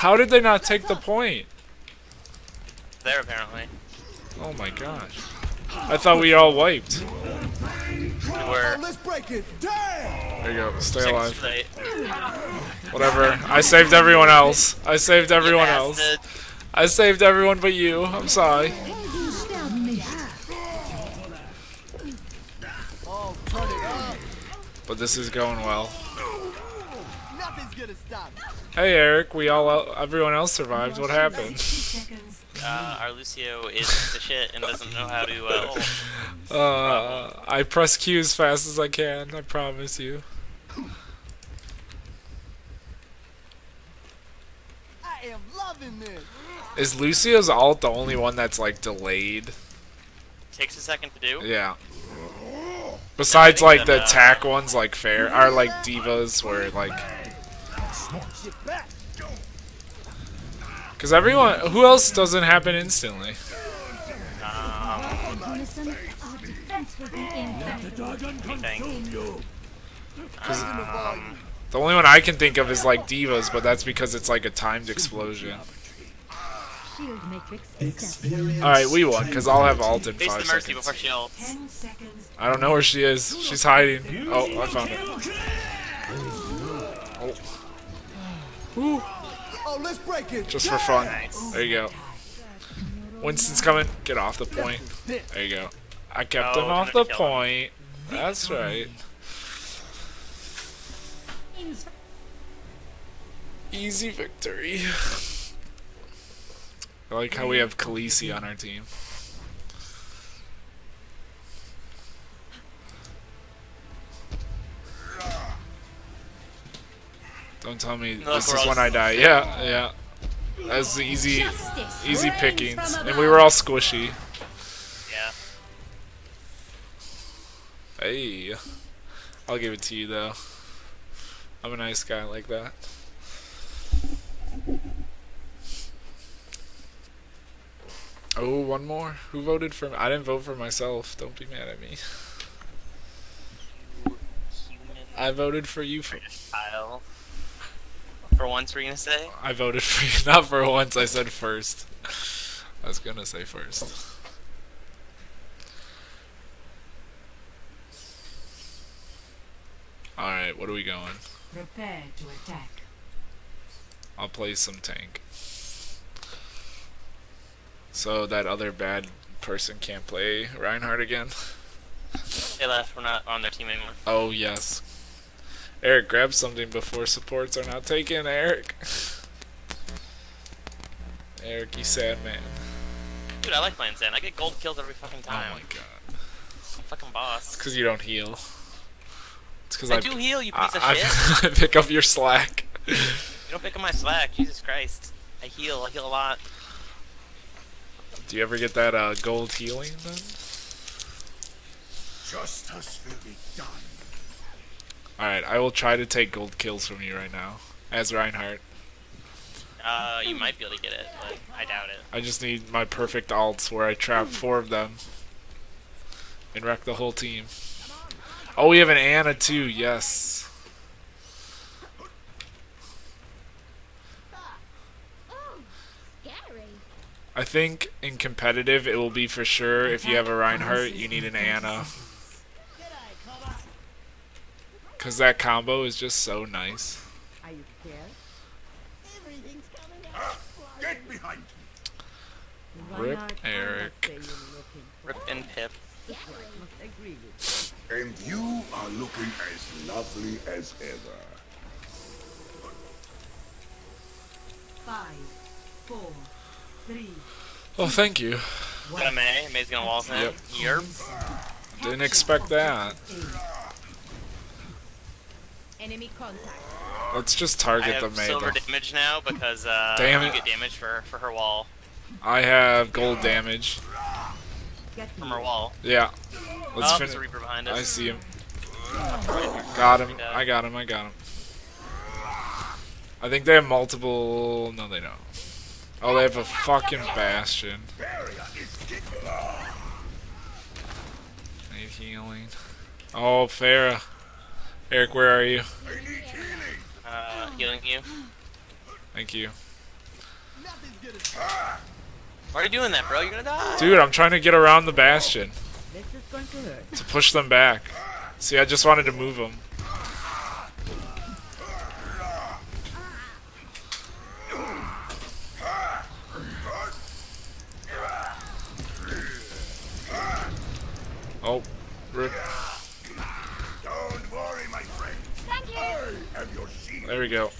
How did they not take the point? There apparently. Oh my gosh. I thought we all wiped. We were Let's break it. Damn! There you go. Stay six alive. straight. Whatever. I saved everyone else. I saved everyone else. I saved everyone but you. I'm sorry. Oh, turn it up. But this is going well. Nothing's gonna stop. Hey Eric, we all everyone else survived. What happened? Uh, our Lucio is the shit and doesn't know how to uh. Uh, I press Q as fast as I can. I promise you. I am loving this. Is Lucio's alt the only one that's like delayed? Takes a second to do. Yeah. Besides like the uh, attack ones, like fair, are like D.Va's, where like. Because everyone, who else doesn't happen instantly? Unison, our defense will um, be impenetrable. Thing. The only one I can think of is like D.Va's, but that's because it's like a timed explosion. Shield matrix established. All right, we won because I'll have alt in Face five the mercy seconds. before she ults. I don't know where she is. She's hiding. Oh, I found her. Oh, let's break it. Just for fun. There you go. Winston's coming. Get off the point. There you go. I kept Oh, him off the kill him. point. That's right. Easy victory. I like how we have Khaleesi on our team. Don't tell me Look, this is when I die. Yeah, yeah. That's the easy, Justice easy reigns pickings, and we were all squishy. Yeah. Hey, I'll give it to you though. I'm a nice guy like that. Oh, one more. Who voted for me? I didn't vote for myself. Don't be mad at me. I voted for you. For, style. For once, we're gonna say. I voted for you. Not for once. I said first. I was gonna say first. All right, what are we going? Prepare to attack. I'll play some tank. So that other bad person can't play Reinhardt again? They left. We're not on their team anymore. Oh, yes. Eric, grab something before supports are not taken, Eric. Eric, you sad man. Dude, I like playing Zen. I get gold kills every fucking time. Oh my god. I'm fucking boss. It's because you don't heal. It's because I, I, do heal, you I, piece of I- shit. I pick up your slack. You don't pick up my slack. Jesus Christ. I heal. I heal a lot. Do you ever get that uh, gold healing then? Justice will be done. Alright, I will try to take gold kills from you right now. As Reinhardt. Uh, you might be able to get it, but I doubt it. I just need my perfect alts where I trap four of them and wreck the whole team. Oh, we have an Ana too. Yes. Oh. I think in competitive it will be for sure if you have a Reinhardt, you need an Ana. Cause that combo is just so nice. Are you prepared? Everything's coming out. Ah, get behind. Why Rip Eric. say you're looking for- Rip and Pip. Must agree with And you are looking as lovely as ever. Five, four, three. Oh, thank you. Got a Mei. Mei's gonna walls in. Yep. Yerp. Ah. Didn't expect that. Enemy contact. Let's just target the have silver though. damage now because uh, Damn you it. get damage for, for her wall. I have gold damage. Get From her wall. Yeah. Let's oh, there's a finish. Reaper behind us. I see him. Got him. I got him. I got him. I think they have multiple. No, they don't. Oh, they have a fucking bastion. Need healing. Oh, Pharah. Eric, where are you? Uh, healing you. Thank you. Why are you doing that, bro? You're gonna die. Dude, I'm trying to get around the bastion This is going to hurt. to push them back. See, I just wanted to move them. Oh, rip. Don't worry, my friend. Thank you. I have your shield. There we go.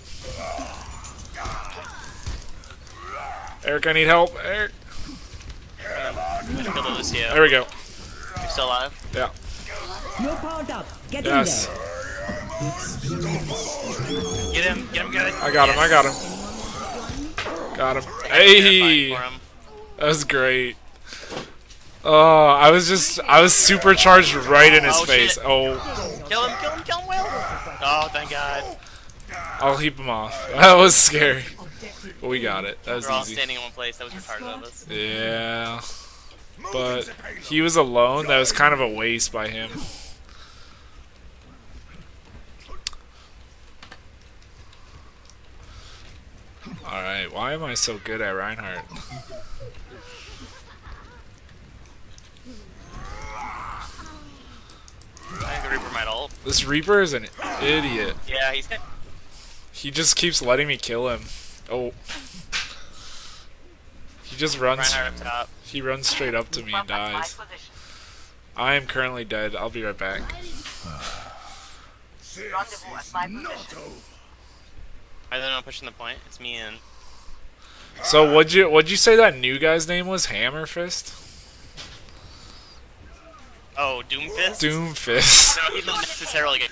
Eric, I need help. Eric. I'm kill the Lucio. There we go. You're still alive? Yeah. You're powered up. Get Yes. in there. Get him, get him good. I got him. I got him. Got him. Hey. Him. That was great. Oh, I was just, I was supercharged right in his Oh, face. shit. Oh, Kill him, kill him, kill him, Will. Oh, thank God. I'll heap him off. That was scary. But we got it. That was We're all easy. standing in one place. That was retarded of us. Yeah. But he was alone. That was kind of a waste by him. Alright, why am I so good at Reinhardt? I think the Reaper might ult. This Reaper is an idiot. Yeah, he's good. He just keeps letting me kill him. Oh. He just runs. Reinhardt up top. He runs straight up to me and dies. I am currently dead. I'll be right back. This is not over. I don't know, pushing the point. It's me and So what'd you what'd you say that new guy's name was? Hammerfist? oh Doomfist. Doomfist. No, he doesn't necessarily get.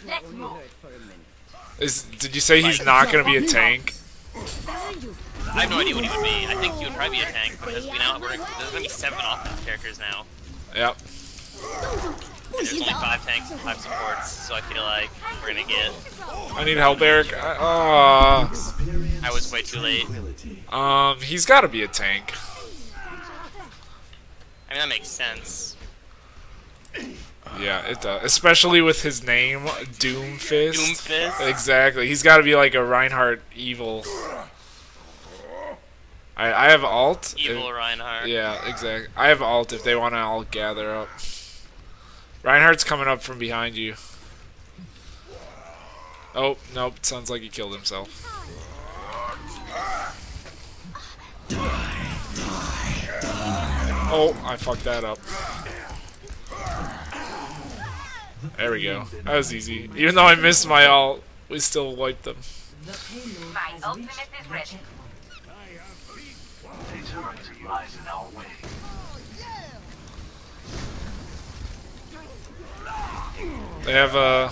Is did you say he's not gonna be a tank? I have no idea what he would be. I think he would probably be a tank because we now we're, there's gonna be seven offense characters now. Yep. And there's only five tanks and five supports, so I feel like we're gonna get. I need help, Eric. I, I was way too late. uh, um, he's got to be a tank. I mean that makes sense. Yeah, it does. Especially with his name, Doomfist. Doomfist. Exactly. He's got to be like a Reinhardt evil. I I have alt. Evil If- Reinhardt. yeah, exactly. I have alt if they want to all gather up. Reinhardt's coming up from behind you. Oh, nope. Sounds like he killed himself. Oh, I fucked that up. There we go. That was easy. Even though I missed my alt, we still wiped them. My ultimate is ready. They have uh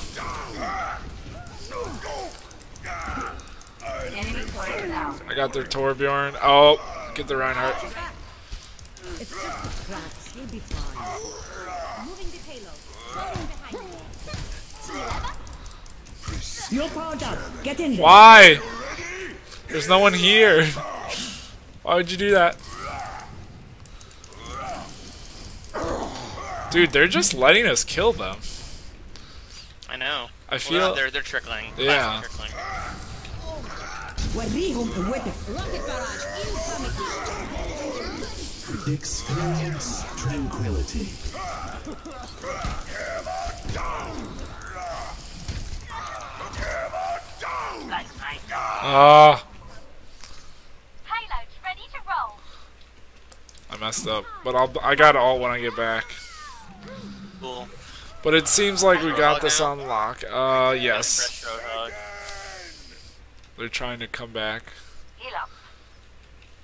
Enemy turret down. I got their Torbjorn. Oh, get the Reinhardt. It's just a scratch. You'll be fine. Moving the payload. Moving behind me. You're powered up. Get in there. Why? There's no one here. Why would you do that? Dude, they're just letting us kill them. I know. I feel well, they're they're trickling. Yeah. Experience tranquility. Ah. Uh, I messed up. But I'll I got all when I get back. Cool. But it seems like we got this on lock. Uh, yes. They're trying to come back. Heal up.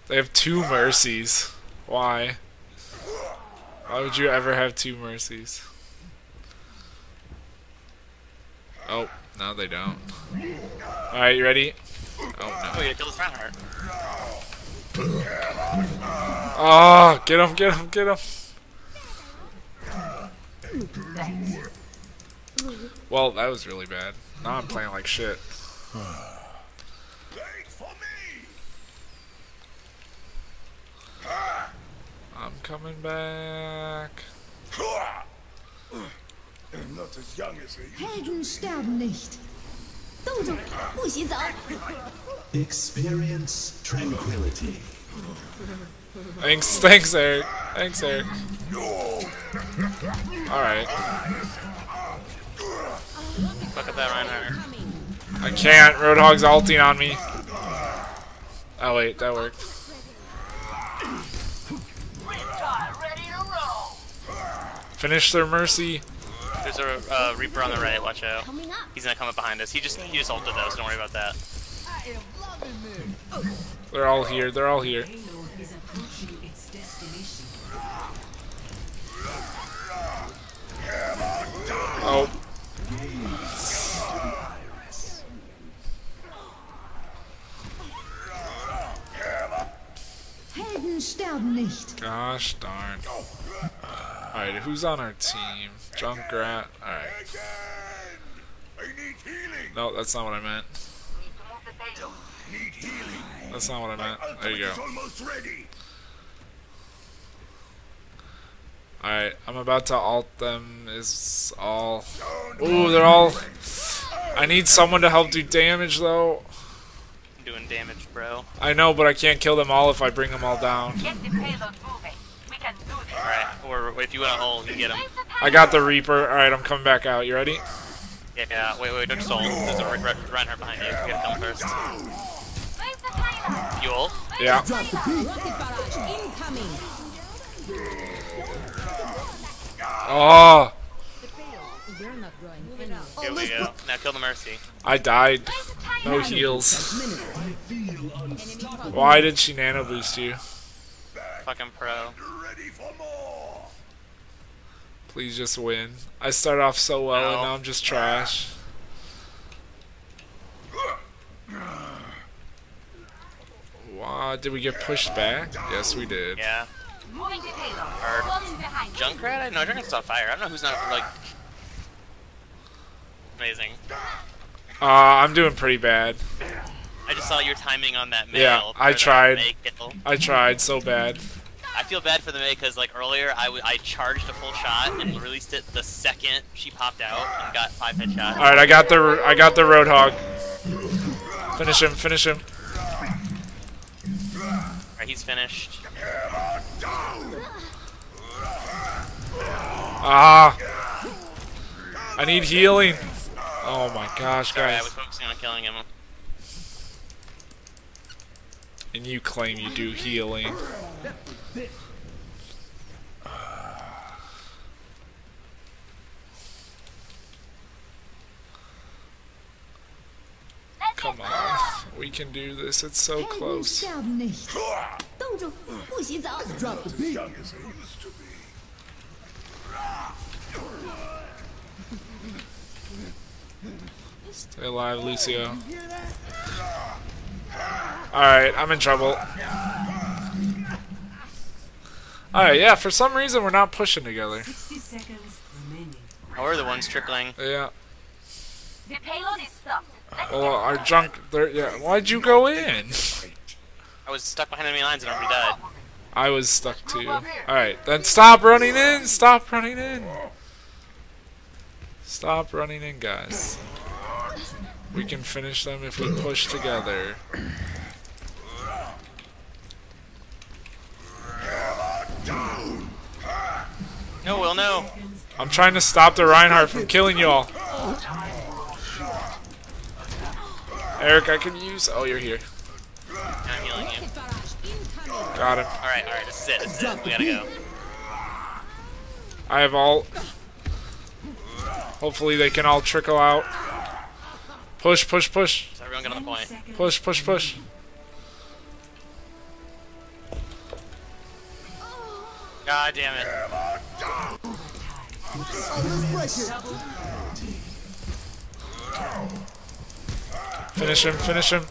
They have two mercies. Why? Why would you ever have two mercies? Oh, no, they don't. Alright, you ready? Oh, Oh, no. we gotta kill this Ah, oh, get him, get him, get him. Well, that was really bad. Now I'm playing like shit. I'm coming back. I'm not as young as I Helden sterben nicht. Experience tranquility. Thanks, thanks, Eric. Thanks, Eric. Alright. Fuck up that Reinhardt. I can't. Roadhog's ulting on me. Oh, wait, that worked. Finish their mercy. There's a uh, Reaper on the right. Watch out. He's gonna come up behind us. He just he just ulted though, so don't worry about that. I am loving this. They're all here. They're all here. Payload is approaching its destination. Oh, Helden sterben nicht. gosh darn. Alright, who's on our team? Junkrat. Alright. No, that's not what I meant. That's not what I meant. There you go. Alright, I'm about to alt them. Is all. Ooh, they're all. I need someone to help do damage though. I'm doing damage, bro. I know, but I can't kill them all if I bring them all down. Get the payload moving. We can do this. All right, or if you want to ult, you get him. I got the Reaper. Alright, I'm coming back out. You ready? Yeah, yeah. Wait, wait, don't just ult. There's a Re- Re- Reinhardt behind you. You gotta kill him first. Where's the payload? You ult? Yeah. Drop the beat. Rocket barrage incoming. Oh, You're not growing. Move it out. Here we go. Now kill the Mercy. I died. Where's the payload? No heals. Why did she nano boost you? Fucking pro. Ready for more. Please just win. I start off so well and now I'm just trash. Wow, did we get pushed back? Yes, we did. Yeah. Moving the payload. Or- Falling behind. you. Junkrat? No, Junkrat's on fire. I don't know who's not like. Amazing. Uh, I'm doing pretty bad. I just saw your timing on that Yeah. I tried. I tried so bad. I feel bad for the Mei because like earlier I, w- I charged a full shot and released it the second she popped out and got five headshots. All right, I got the I got the Roadhog. Finish him, finish him. Alright, he's finished. Ah, I need healing. Oh my gosh, Sorry, guys. I was focusing on killing him. And you claim you do healing. Come on. We can do this. It's so close. Drop the beat. Stay alive, Lucio. Alright, I'm in trouble. Alright, yeah, for some reason we're not pushing together. 60. Oh, we're the ones trickling. Yeah. The payload is stopped. Let's Well, our junk. There, yeah. Why'd you go in? I was stuck behind enemy lines and already died. I was stuck too. Alright, then stop running in! Stop running in! Stop running in, guys. We can finish them if we push together. No, Will, no. I'm trying to stop the Reinhardt from killing you all. Eric, I can use. Oh, you're here. I'm healing you. Rocket barrage incoming. Got him. Alright, alright, this is it, this is it. We gotta go. I have all. Hopefully, they can all trickle out. Push, push, push. So everyone get on the point. Push, push, push. God damn it. Let's break it. Finish him, finish him.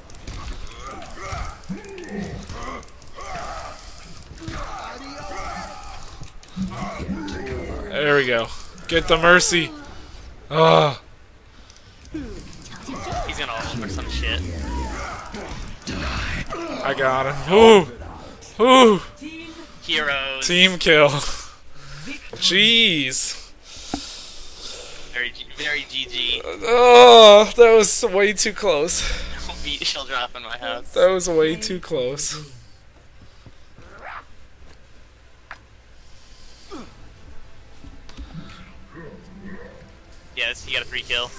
There we go. Get the mercy. Ugh. I got him. Ooh! Ooh! Heroes. Team kill. Jeez. Very, very GG. Oh, that was way too close. Beat shall drop in my house. That was way too close. Yes, he got a free kill.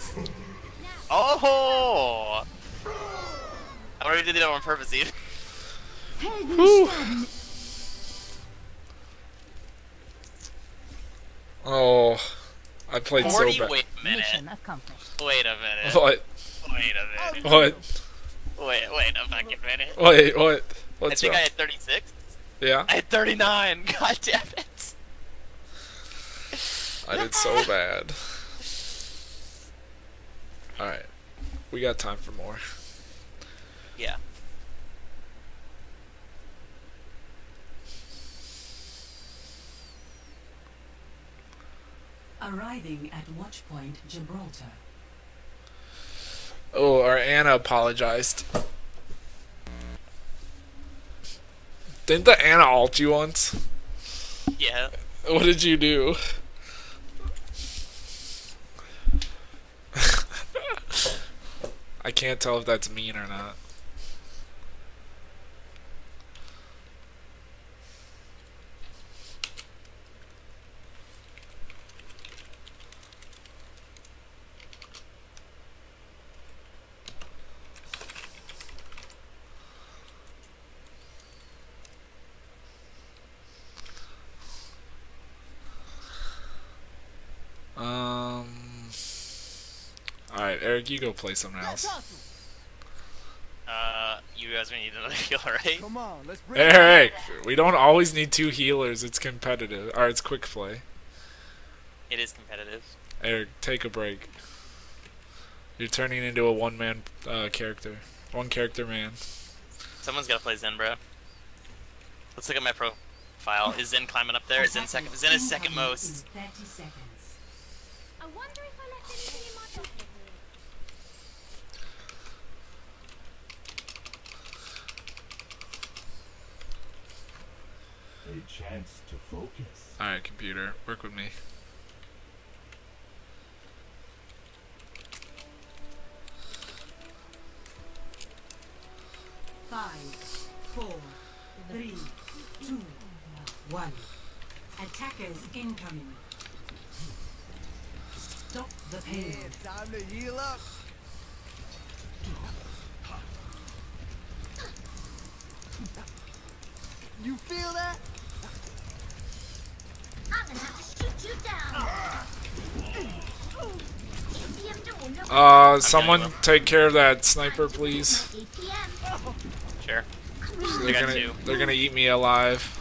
Oh! I wonder if he did that on purpose even. Eve. Oh, I played so bad. Wait a minute. Wait a minute. What? Wait a minute. What? Wait, wait a fucking minute. Wait, what? What's I think wrong? I had 36. Yeah, I had 39. God damn it. I did so bad. Alright. We got time for more. Yeah. Arriving at Watchpoint Gibraltar. Oh, our Ana apologized. Didn't the Ana alt you once? Yeah. What did you do? I can't tell if that's mean or not. Eric, you go play something else. Uh, you guys are gonna need another heal, right? Come on, let's bring Eric, we don't always need two healers. It's competitive, or it's quick play. It is competitive. Eric, take a break. You're turning into a one-man uh, character, one character man. Someone's gotta play Zen, bro. Let's look at my profile. Is Zen climbing up there? Is Zen second? Zen is second most. 30 seconds. I wonder if I left anything in my jacket. A chance to focus. All right, computer, work with me. Five, four, three, two, one. Attackers incoming. Stop the payload. Yeah, time to heal up. Uh, someone take care of that sniper, please. Sure. They're gonna, they're gonna eat me alive.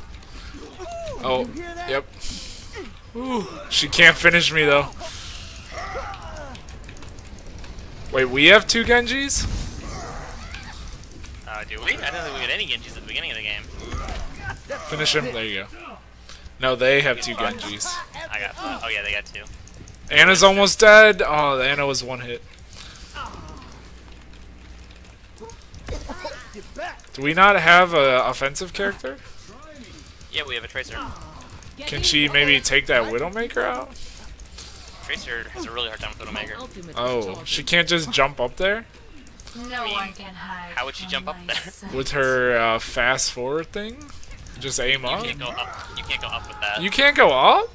Oh, You hear that? yep. Ooh, she can't finish me though. Wait, we have two Genjis? Uh, do we? I don't think we had any Genjis at the beginning of the game. Finish him. There you go. No, they have two Genjis. I got. Oh yeah, they got two. Ana's almost dead. Oh, Ana was one hit. Do we not have a offensive character? Yeah, we have a Tracer. Can she maybe take that Widowmaker out? Tracer has a really hard time with Widowmaker. Ultimate Oh, she can't just jump up there No one can hide. How would she jump up there? with her uh, fast forward thing? Just aim You up. can't go up. You can't go up with that. You can't go up?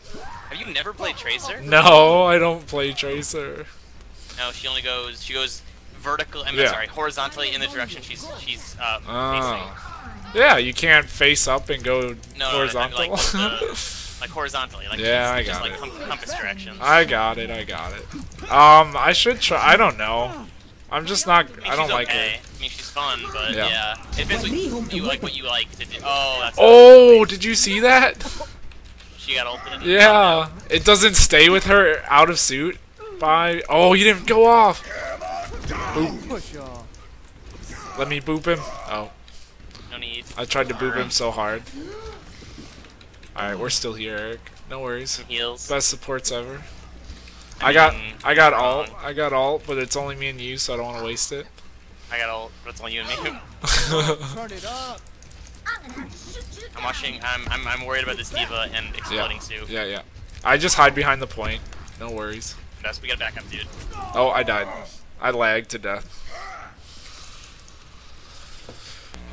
You never play Tracer? No, I don't play Tracer. No, she only goes. She goes vertical. I'm Yeah. sorry, horizontally in the direction she's she's uh, Oh. Yeah, you can't face up and go facing. No, no, no, horizontal. like, like, the, like horizontally. Like Yeah, just, I just got like it. com- compass directions. I got it. I got it. Um, I should try. I don't know. I'm just not. I, mean, I don't she's like okay. her. I mean, she's fun, but Yeah. yeah. It depends what you like. What you like to do. Oh, that's. Oh, did you see that? She got ulted. Yeah, it doesn't stay with her out of suit. By oh, you didn't go off. Push on. Let me boop him. Oh, No need. I tried to boop him so hard. All right, we're still here, Eric. No worries. Heals. Best supports ever. I got mean, I got wrong. alt. I got alt, but it's only me and you, so I don't want to waste it. I got ult, but it's only you and me. Turn it up. I'm gonna have to shoot you down. I'm watching. I'm, I'm I'm worried about this D.Va and exploding Sue. Yeah, yeah. I just hide behind the point. No worries. That's we gotta back up, dude. Oh, I died. I lagged to death.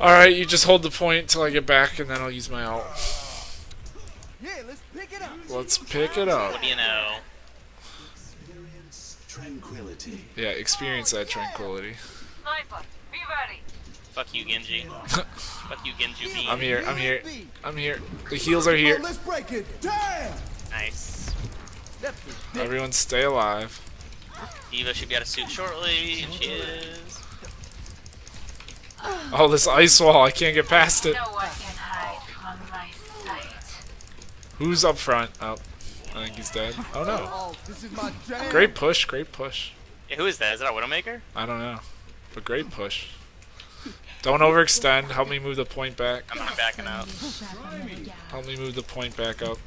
Alright, you just hold the point till I get back, and then I'll use my ult. Yeah, let's pick it up. Let's pick it up. What do you know? tranquility. Yeah, experience that tranquility. Sniper, be ready. Fuck you, Genji. Fuck you, Genji I'm here, I'm here, I'm here. The heals are here. Let's break it. Damn. Nice. Everyone stay alive. D.Va should be out of suit shortly, and she is. Oh, this ice wall, I can't get past it. No one can hide from my sight. Who's up front? Oh, I think he's dead. Oh no. This is my jam. Great push, great push. Yeah, who is that? Is that a Widowmaker? I don't know. But great push. Don't overextend. Help me move the point back. I'm not backing out. Help me move the point back up.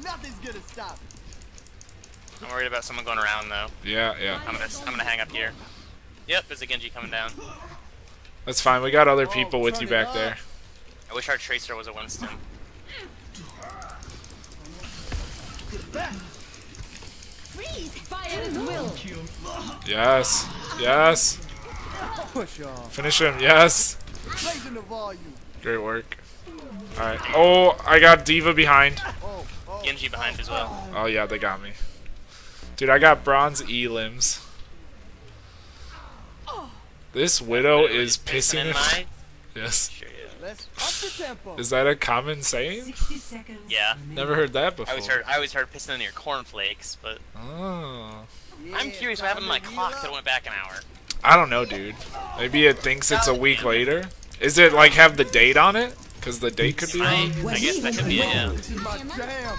Nothing's gonna stop it. I'm worried about someone going around though. Yeah, yeah. I'm gonna I'm gonna hang up here. Yep, there's a Genji coming down. That's fine. We got other people with you back there. I wish our Tracer was a Winston. Fire will. Yes. Yes. Push off. Finish him. Yes. Raising the volume. Great work. Alright. Oh, I got D.Va behind. Oh, oh. Genji behind as well. Oh, yeah, they got me. Dude, I got bronze E limbs. This widow is pissing in it. Yes. Sure, yeah. Let's up the tempo. Is that a common saying? Yeah. Never heard that before. I before. always heard I always heard pissing in your cornflakes, but Oh. I'm curious what happened to my clock that went back an hour. I don't know, dude. Maybe it thinks it's a week later. Is it like have the date on it? Because the date could be I, wrong. I guess that could be it, yeah. This is my jam.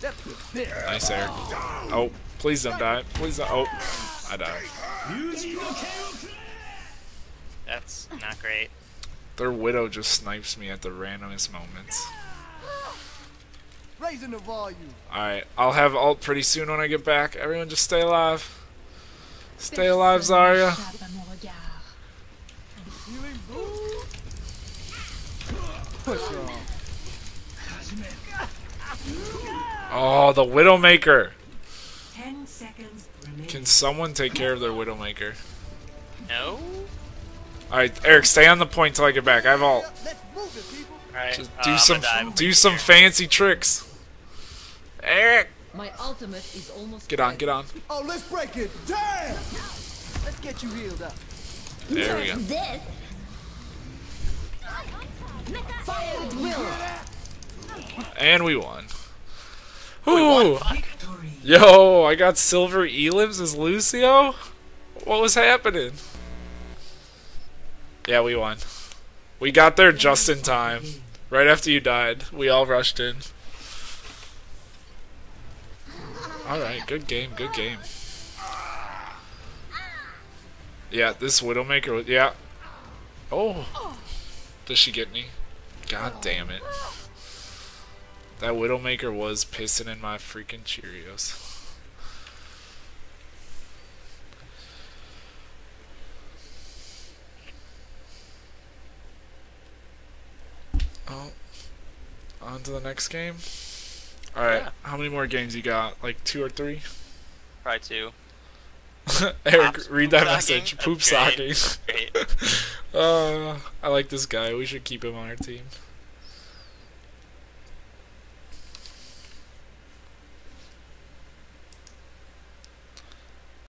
That's it. Nice, air. Oh, please don't die. Please don't. Oh, I died. That's not great. Their widow just snipes me at the randomest moments. Raising the volume. Alright, I'll have alt pretty soon when I get back. Everyone just stay alive. Stay alive, Zarya. Healing boo. Push off. Oh, the Widowmaker. 10 seconds remaining. Can someone take care of their Widowmaker? No? Alright, Eric, stay on the point till I get back. I have ult. Let's move it, people. Alright. Just uh, do I'm some do some fancy tricks. Eric! My ultimate is almost Get on, ready. get on. Oh, let's break it. Damn. Let's get you healed up. There we go. This. Fire at will. And we won. Ooh. Yo, I got silver elims as Lucio? What was happening? Yeah, we won. We got there just in time. Right after you died. We all rushed in. Alright, good game, good game. Yeah, this Widowmaker. Yeah. Oh. Does she get me? God damn it. That Widowmaker was pissing in my freaking Cheerios. Oh. On to the next game. Alright, Yeah. how many more games you got? Like two or three? Probably two. Eric, Pops read that message. That's Poop great. socking. Uh, I like this guy. We should keep him on our team.